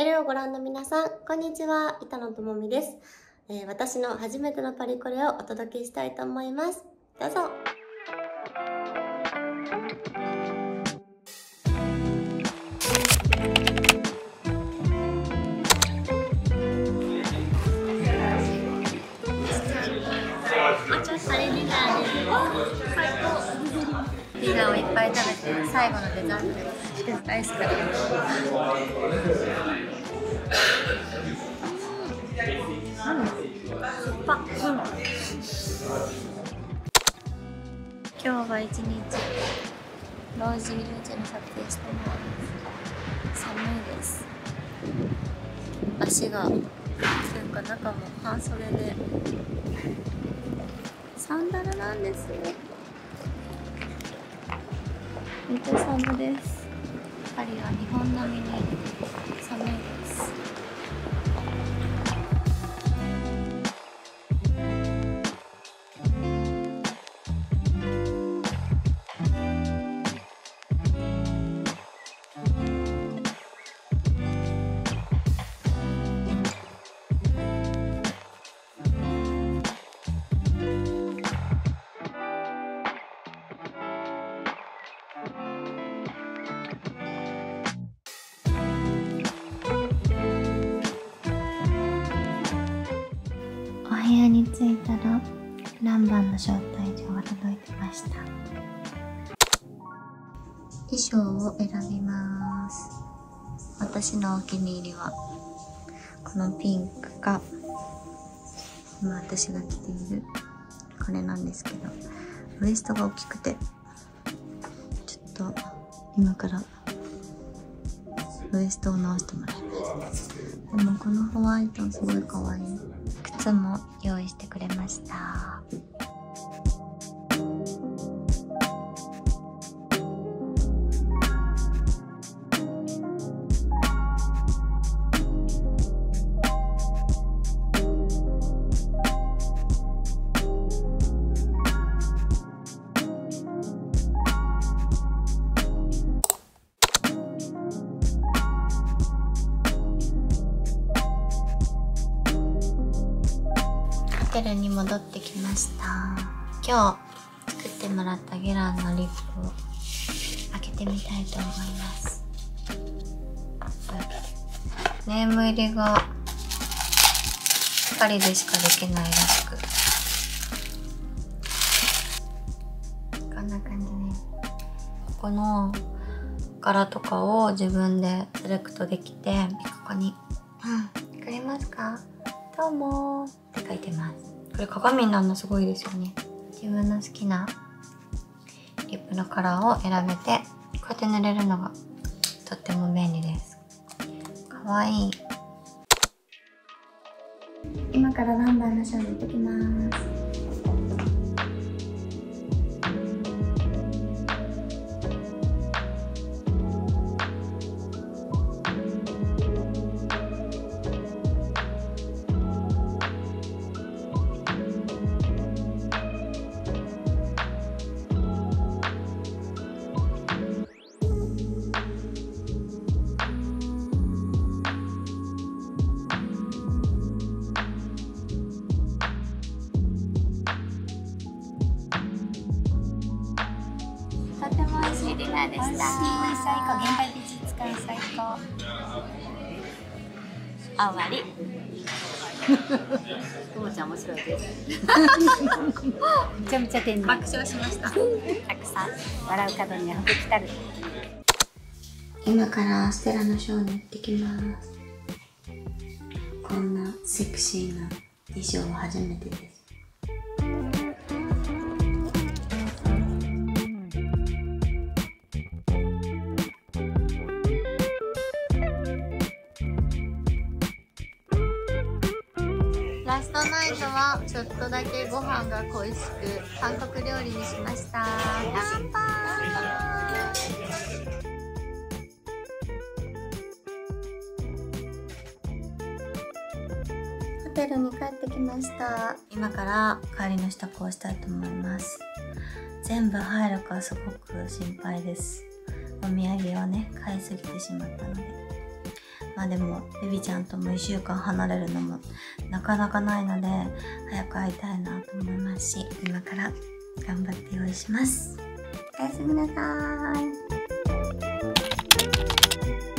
エレをご覧の皆さん、こんにちは、板野友美です、えー私の初めてのパリコレをお届けしたいと思います。どうぞ。ピザをいっぱい食べて最後のデザートです。アイスクリーム今日は一日ロージールージュの撮影してます。寒いです。足がというか中も半袖で。サンダルなんです。ねめっちゃ寒です。パリは日本並みにお部屋に着いたらランバンの招待状が届いてました。衣装を選びます。私のお気に入りはこのピンクか今私が着ているこれなんですけどウエストが大きくてちょっと今からウエストを直してもらいます。でもこのホワイトすごい可愛い。靴も用意してくれました。テルに戻ってきました。今日作ってもらったゲランのリップを開けてみたいと思います。ネーム入りがパリでしかできないらしく。こんな感じね。ここの柄とかを自分でセレクトできてここに「うんわかりますか？どうも」って書いてます。これ鏡になるのすごいですよね。自分の好きなリップのカラーを選べてこうやって塗れるのがとっても便利です。かわいい。今からナンバーのショーに行ってきますディナーでした。最高。現場美術館最高。あ終わり。ともちゃん面白いです。めちゃめちゃ天然。爆笑しました。たくさん。笑う角には福来たる。今からステラのショーに行ってきます。こんなセクシーな衣装は初めてですラストナイトはちょっとだけご飯が恋しく韓国料理にしました。乾杯。ホテルに帰ってきました。今から帰りの支度をしたいと思います。全部入るかすごく心配です。お土産をね買いすぎてしまったので。まあでもベビちゃんとも1週間離れるのもなかなかないので早く会いたいなと思いますし今から頑張って用意します。おやすみなさーい。